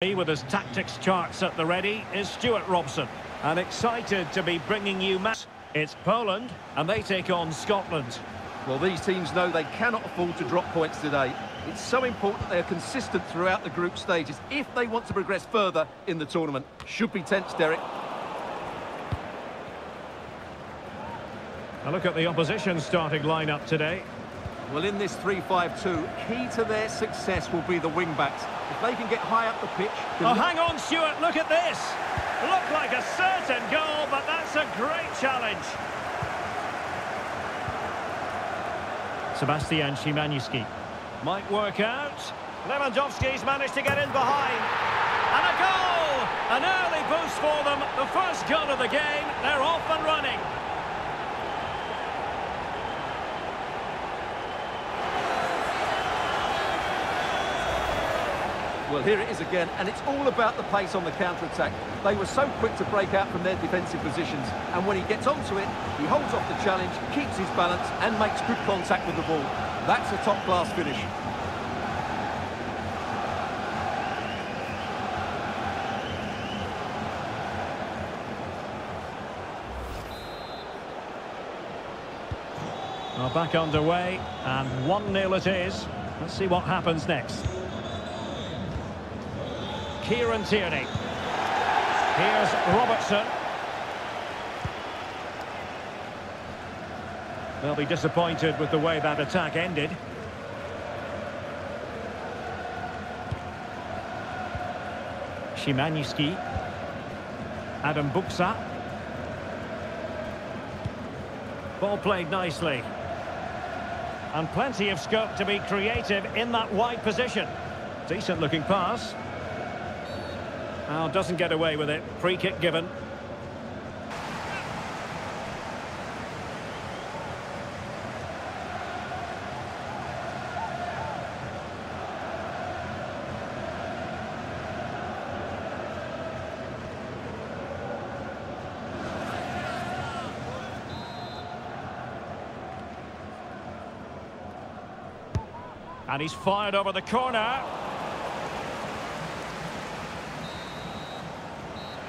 With his tactics charts at the ready is Stewart Robson. And excited to be bringing you match. It's Poland, and they take on Scotland. Well, these teams know they cannot afford to drop points today. It's so important they are consistent throughout the group stages if they want to progress further in the tournament. Should be tense, Derek. A look at the opposition starting lineup today. Well, in this 3-5-2, key to their success will be the wing-backs. If they can get high up the pitch... Oh, hang on, Stewart, look at this! Looked like a certain goal, but that's a great challenge. Sebastian Szymanski. Might work out. Lewandowski's managed to get in behind. And a goal! An early boost for them. The first goal of the game. They're off and running. Well, here it is again, and it's all about the pace on the counter-attack. They were so quick to break out from their defensive positions, and when he gets onto it, he holds off the challenge, keeps his balance, and makes good contact with the ball. That's a top-class finish. Well, back underway, and 1-0 it is. Let's see what happens next. Kieran Tierney. Here's Robertson. They'll be disappointed with the way that attack ended. Szymanski. Adam Buksa. Ball played nicely. And plenty of scope to be creative in that wide position. Decent looking pass. Oh, doesn't get away with it. Free kick given. And he's fired over the corner.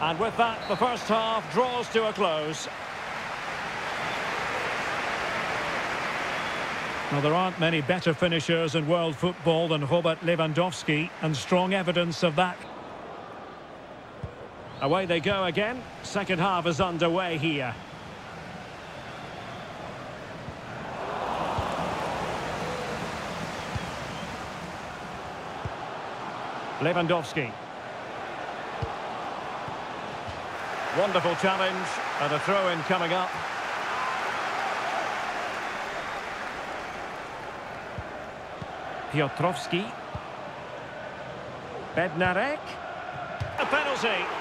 And with that, the first half draws to a close. Now, there aren't many better finishers in world football than Robert Lewandowski, and strong evidence of that. Away they go again. Second half is underway here. Lewandowski. Wonderful challenge and a throw-in coming up. Piotrowski. Bednarek. A penalty.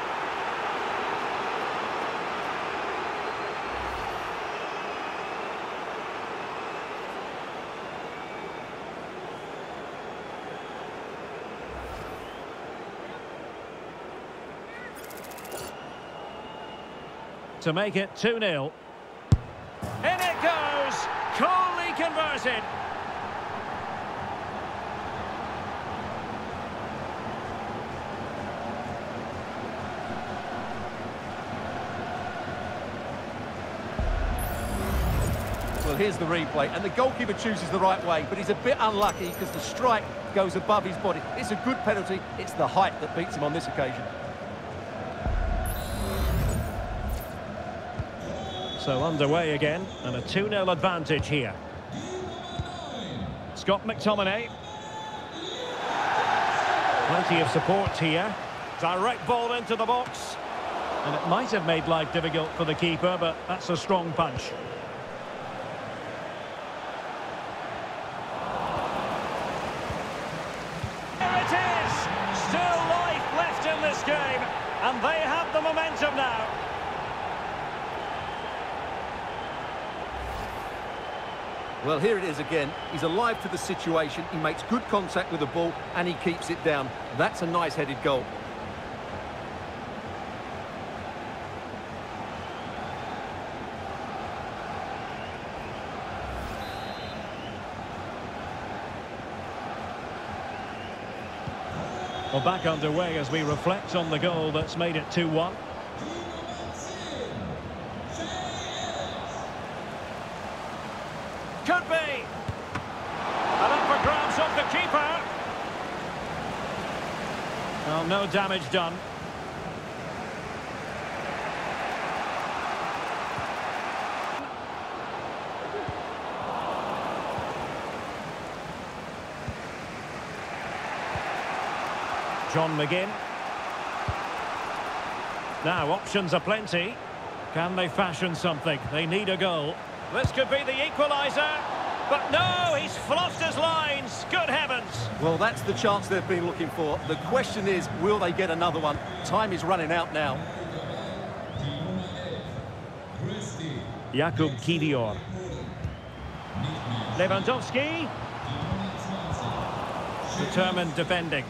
To make it 2-0. In it goes! Coolly converted. Well, here's the replay, and the goalkeeper chooses the right way, but he's a bit unlucky because the strike goes above his body. It's a good penalty. It's the height that beats him on this occasion. So underway again, and a 2-0 advantage here. Scott McTominay. Plenty of support here. Direct ball into the box. And it might have made life difficult for the keeper, but that's a strong punch. There it is! Still life left in this game, and they have the momentum now. Well, here it is again. He's alive to the situation. He makes good contact with the ball and he keeps it down. That's a nice-headed goal. Well, back underway as we reflect on the goal that's made it 2-1. Could be! And up for grabs off the keeper. Well, no damage done. John McGinn. Now, options are plenty. Can they fashion something? They need a goal. This could be the equaliser. But no, he's fluffed his lines. Good heavens. Well, that's the chance they've been looking for. The question is, will they get another one? Time is running out now. Jakub Kiwior. Lewandowski. Determined defending.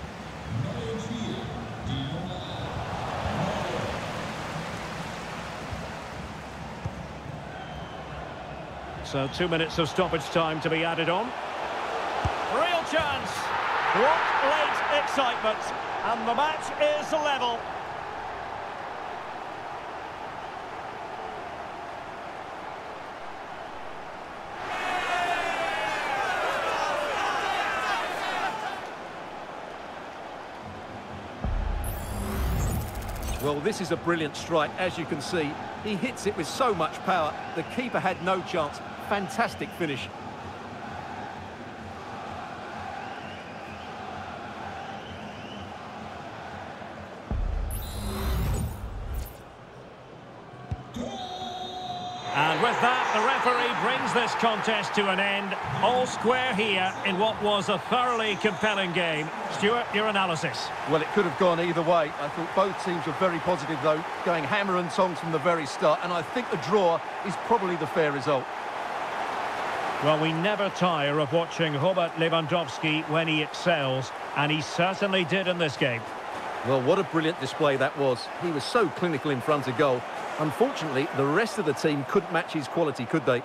So two minutes of stoppage time to be added on. Real chance. What late excitement. And the match is level. Well, this is a brilliant strike, as you can see. He hits it with so much power. The keeper had no chance. Fantastic finish. And with that, the referee brings this contest to an end. All square here in what was a thoroughly compelling game. Stewart, your analysis. Well, it could have gone either way. I thought both teams were very positive, though, going hammer and tongs from the very start. And I think the draw is probably the fair result. Well, we never tire of watching Robert Lewandowski when he excels, and he certainly did in this game. Well, what a brilliant display that was. He was so clinical in front of goal. Unfortunately, the rest of the team couldn't match his quality, could they?